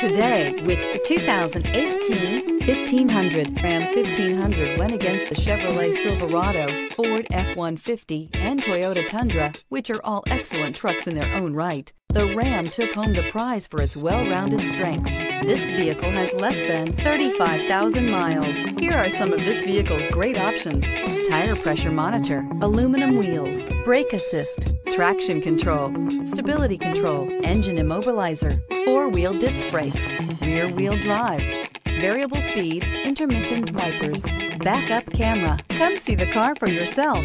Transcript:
today with the 2018 1500. Ram 1500 went against the Chevrolet Silverado, Ford F-150, and Toyota Tundra, which are all excellent trucks in their own right. The Ram took home the prize for its well-rounded strengths. This vehicle has less than 35,000 miles. Here are some of this vehicle's great options. Tire pressure monitor, aluminum wheels, brake assist, traction control, stability control, engine immobilizer, four-wheel disc brakes, rear wheel drive, variable speed, intermittent wipers, backup camera. Come see the car for yourself.